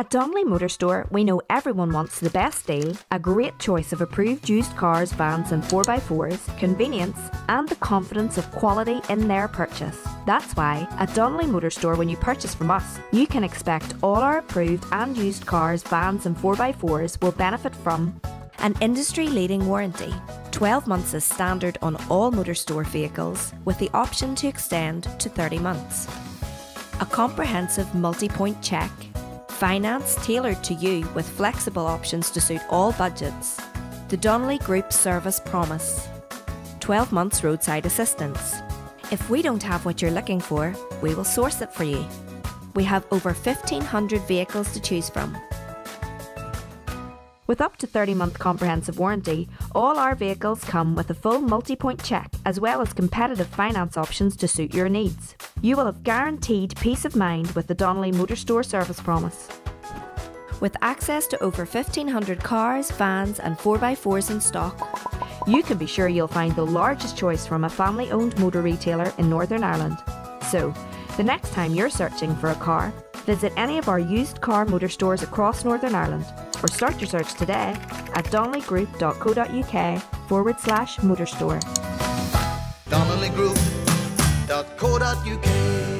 At Donnelly Motor Store, we know everyone wants the best deal, a great choice of approved used cars, vans, and 4x4s, convenience, and the confidence of quality in their purchase. That's why, at Donnelly Motor Store, when you purchase from us, you can expect all our approved and used cars, vans, and 4x4s will benefit from an industry leading warranty. 12 months is standard on all motor store vehicles, with the option to extend to 30 months. A comprehensive multi point check Finance tailored to you with flexible options to suit all budgets. The Donnelly Group Service Promise 12 months roadside assistance. If we don't have what you're looking for, we will source it for you. We have over 1,500 vehicles to choose from. With up to 30 month comprehensive warranty, all our vehicles come with a full multi point check as well as competitive finance options to suit your needs. You will have guaranteed peace of mind with the Donnelly Motor Store service promise. With access to over 1,500 cars, vans, and 4x4s in stock, you can be sure you'll find the largest choice from a family owned motor retailer in Northern Ireland. So, the next time you're searching for a car, visit any of our used car motor stores across Northern Ireland or start your search today at donnellygroup.co.uk forward slash motor store. DonnellyGroup.co.uk